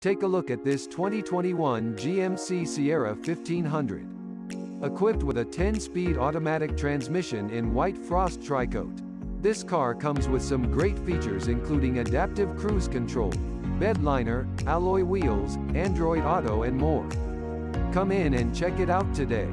Take a look at this 2021 GMC Sierra 1500. Equipped with a 10-speed automatic transmission in white frost tricoat. This car comes with some great features including adaptive cruise control, bed liner, alloy wheels, Android Auto and more. Come in and check it out today.